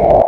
Oh.